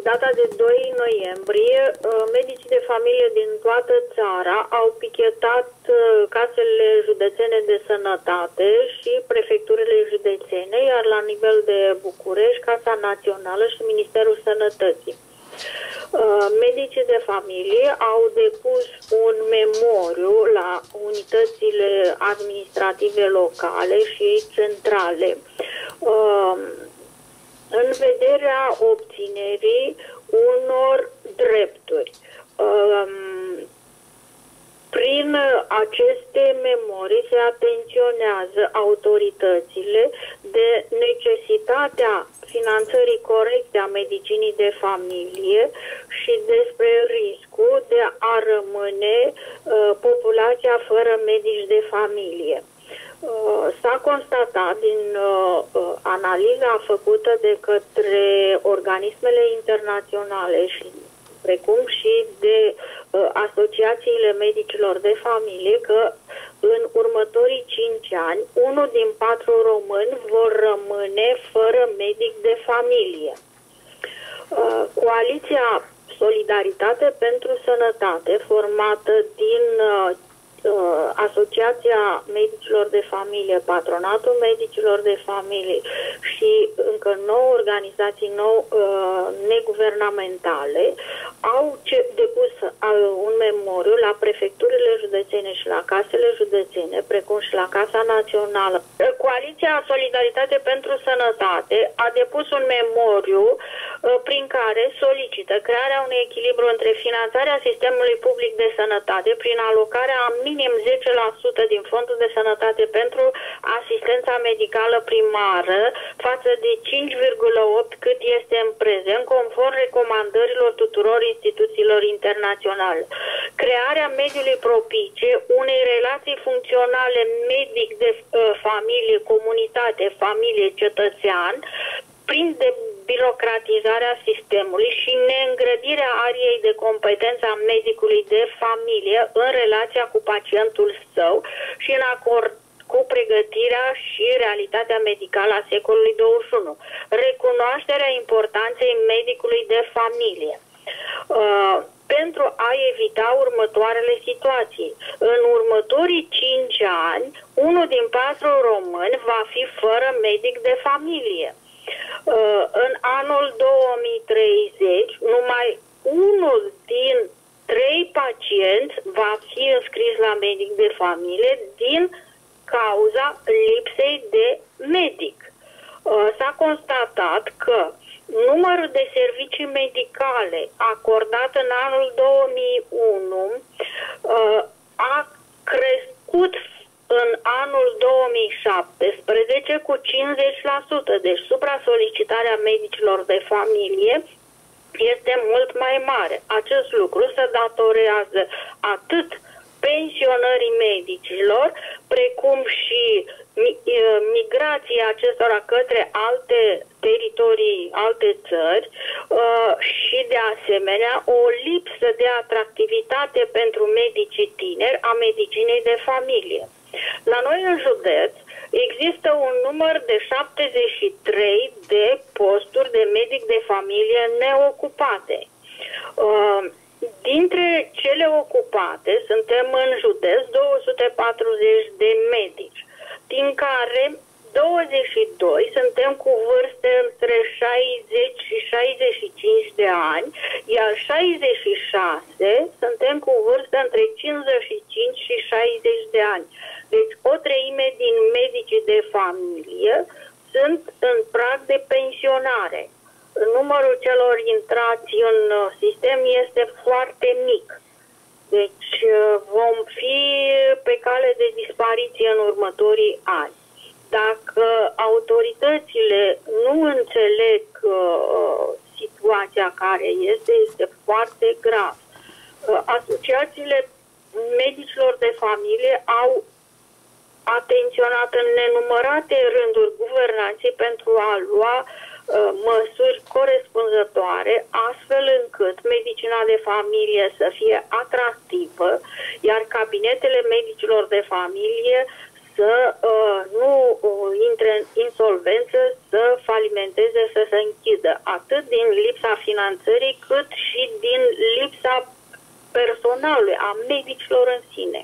cu data de 2 noiembrie, uh, medicii de familie din toată țara au pichetat uh, casele județene de sănătate și prefecturile județene, iar la nivel de București, Casa Națională și Ministerul Sănătății. Uh, medicii de familie au depus un memoriu la unitățile administrative locale și centrale în vederea obținerii unor drepturi. Um, prin aceste memorii se atenționează autoritățile de necesitatea finanțării corecte a medicinii de familie și despre riscul de a rămâne uh, populația fără medici de familie. Uh, s-a constatat din uh, uh, analiza făcută de către organismele internaționale și precum și de uh, asociațiile medicilor de familie că în următorii 5 ani, unul din patru români vor rămâne fără medic de familie. Uh, coaliția Solidaritate pentru Sănătate, formată din uh, uh, Asociația Medicilor de Familie, Patronatul Medicilor de Familie și încă nouă organizații nou uh, neguvernamentale au ce, depus uh, un memoriu la prefecturile județene și la casele județene, precum și la Casa Națională. Coaliția Solidaritate pentru Sănătate a depus un memoriu uh, prin care solicită crearea unui echilibru între finanțarea sistemului public de sănătate prin alocarea a minim 10% din fondul de sănătate pentru asistența medicală primară față de 5,8 cât este în prezent, conform recomandărilor tuturor instituțiilor internaționale. Crearea mediului propice, unei relații funcționale medic de uh, familie, comunitate, familie, cetățean, prin de birocratizarea sistemului și neîngrădirea ariei de competență a medicului de familie în relația cu pacientul său și în acord cu pregătirea și realitatea medicală a secolului 21. Recunoașterea importanței medicului de familie. Uh, pentru a evita următoarele situații. În următorii 5 ani, unul din patru români va fi fără medic de familie. Uh, în anul 2030 numai unul din trei pacienți va fi înscris la medic de familie din cauza lipsei de medic. Uh, s-a constatat că numărul de servicii medicale acordat în anul 2001 uh, a crescut în anul 2017 cu 50%, deci supra-solicitarea medicilor de familie este mult mai mare. Acest lucru se datorează atât pensionării medicilor, precum și migrația acestora către alte teritorii, alte țări și de asemenea o lipsă de atractivitate pentru medicii tineri a medicinei de familie. La noi în județ există un număr de 73 de posturi de medic de familie neocupate. Uh, dintre cele ocupate suntem în județ 240 de medici, din care 22 suntem cu vârste între 60 și 65 de ani, iar 66 suntem cu vârste între 55 și 60 de ani. Deci o treime din medicii de familie sunt în prag de pensionare. Numărul celor intrați în sistem este foarte mic. Deci vom fi pe cale de dispariție în următorii ani. Dacă autoritățile nu înțeleg uh, situația care este, este foarte grav. Uh, asociațiile medicilor de familie au atenționat în nenumărate rânduri guvernanții pentru a lua uh, măsuri corespunzătoare, astfel încât medicina de familie să fie atractivă, iar cabinetele medicilor de familie să uh, nu uh, intre în insolvență, să falimenteze, să se închidă, atât din lipsa finanțării, cât și din lipsa personalului, a medicilor în sine.